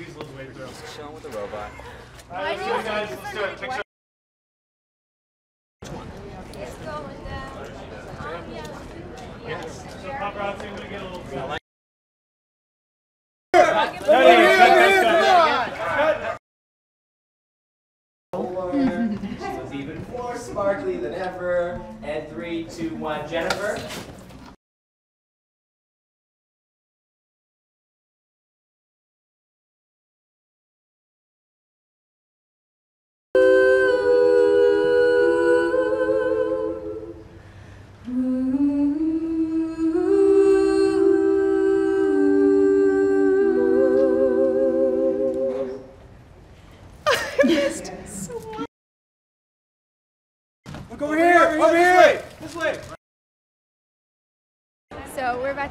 weasel his way through. Chilling with the robot. All right, let's do it, guys. Let's do it. Picture. Let's go with that. Yeah. So paparazzi, I'm gonna get a little. Cut, Yeah. cut, cut, cut, cut. so it's even more sparkly than ever. And three, two, one, Jennifer.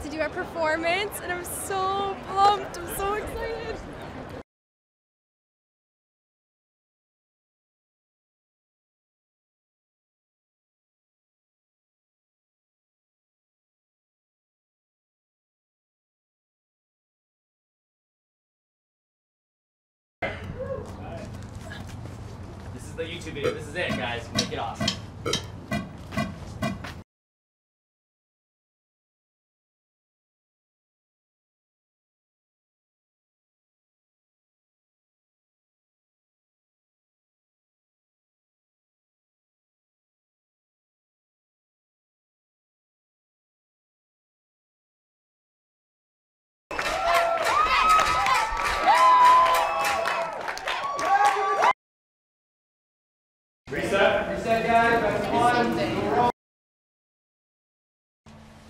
To do a performance, and I'm so pumped. I'm so excited. This is the YouTube video. This is it, guys. Make it awesome.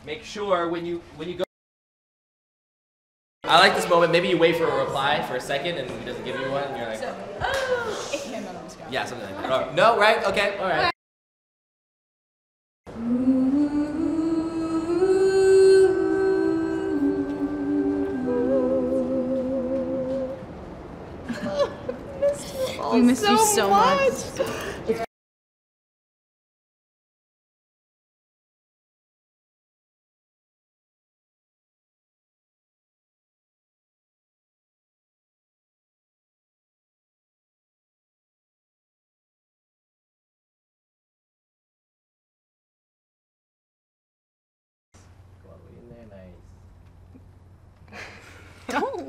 Make sure when you when you go. I like this moment. Maybe you wait for a reply for a second, and he doesn't give you one, and you're like, oh, yeah, something like that. Or- no, right? Okay, all right. We miss you so much. Go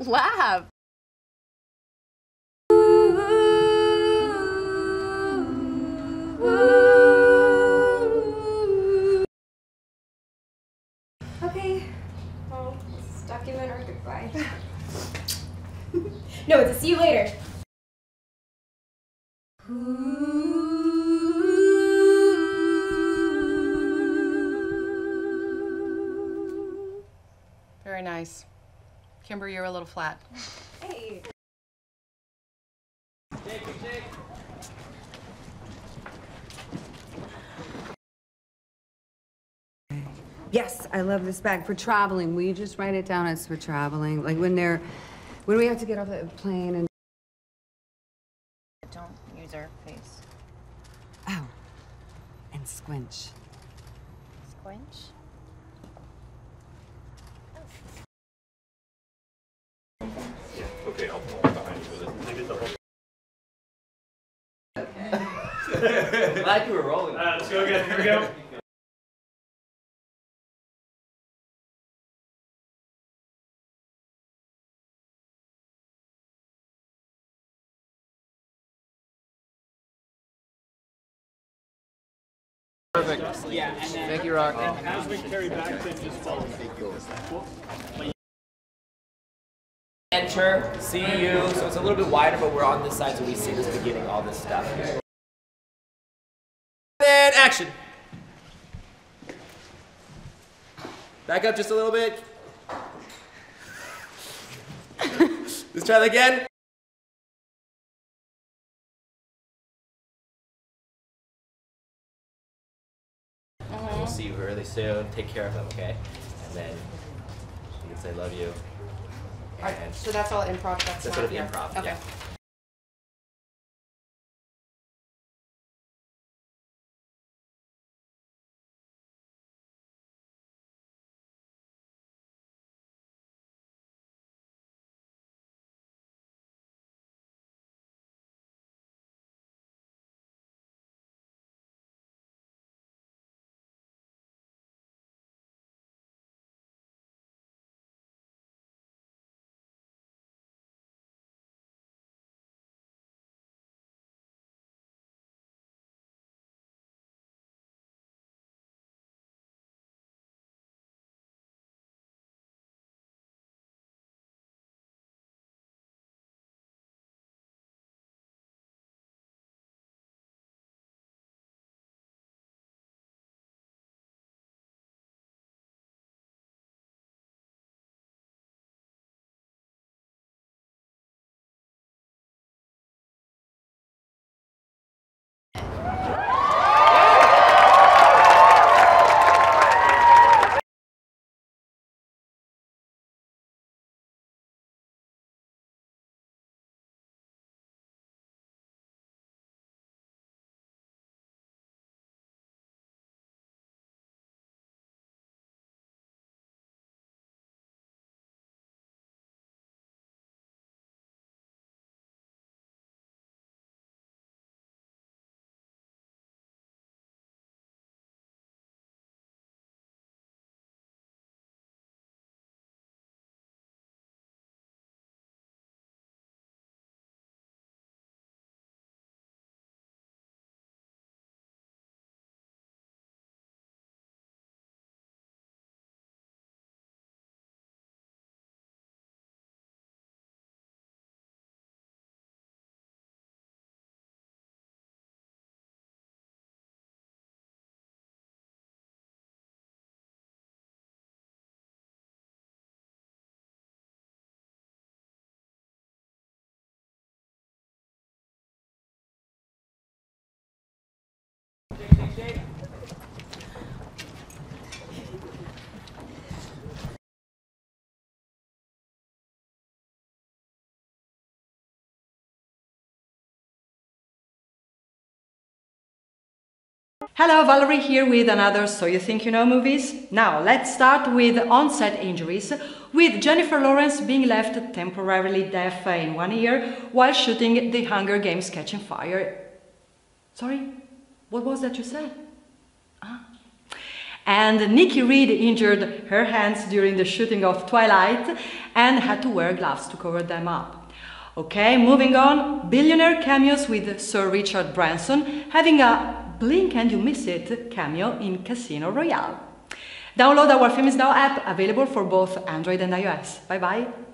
laugh. Okay. Well, let's document our goodbye. no, it's a see you later. Very nice. Kimber, you're a little flat. Hey. Yes, I love this bag for traveling. Will you just write it down as for traveling? Like when they're, when we have to get off the plane and. Don't use our face. Oh, and squinch. Squinch. Were rolling. Uh, let's go again. Here we go. Perfect. Yeah, and then. Thank you, Rock. As we carry back, then just follow. Enter, see you. So it's a little bit wider, but we're on this side, so we see this beginning, all this stuff. Then action. Back up just a little bit. Let's try that again. Uh-huh. We'll see you really soon. Take care of them, okay? And then you can say love you. And So that's all improv. That's, That's not sort of here. improv, Okay. yeah. Hello, Valerie here with another So You Think You Know movies. Now, let's start with on-set injuries, with Jennifer Lawrence being left temporarily deaf in one ear while shooting The Hunger Games Catching Fire. Sorry, what was that you said? Ah. And Nikki Reed injured her hands during the shooting of Twilight and had to wear gloves to cover them up. Okay, moving on. Billionaire cameos with Sir Richard Branson having a blink and you miss it cameo in Casino Royale. Download our is Now app available for both Android and iOS. Bye bye.